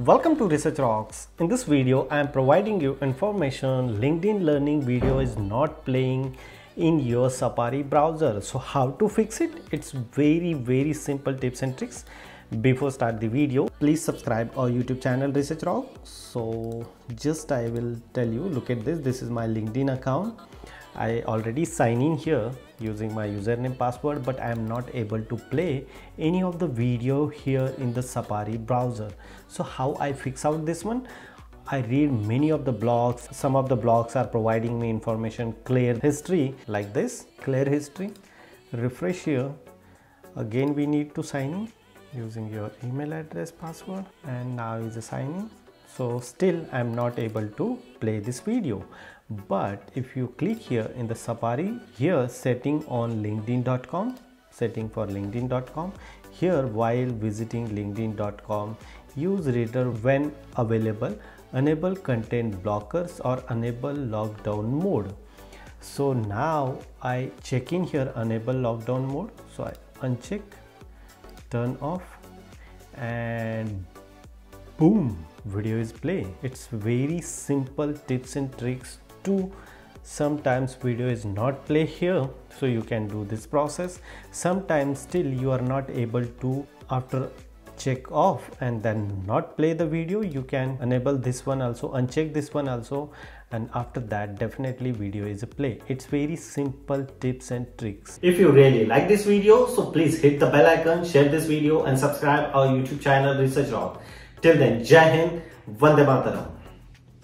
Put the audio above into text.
Welcome to Research Rocks. In this video, I am providing you information LinkedIn Learning video is not playing in your Safari browser. So how to fix it? It's very very simple tips and tricks. Before start the video, please subscribe our YouTube channel Research Rocks. So just I will tell you, look at this. This is my LinkedIn account I already sign in here using my username password but I am not able to play any of the video here in the Safari browser. So how I fix out this one? I read many of the blogs. Some of the blogs are providing me information clear history like this clear history. Refresh here. Again we need to sign in using your email address password and now is a sign in so still I'm not able to play this video but if you click here in the Safari here setting on linkedin.com setting for linkedin.com here while visiting linkedin.com use reader when available enable content blockers or enable lockdown mode. So now I check in here enable lockdown mode. So I uncheck turn off and boom video is play it's very simple tips and tricks to sometimes video is not play here so you can do this process. Sometimes still you are not able to after check off and then not play the video you can enable this one also uncheck this one also and after that definitely video is a play. It's very simple tips and tricks. If you really like this video so please hit the bell icon share this video and subscribe our youtube channel research rock. Till then jai hind vande mataram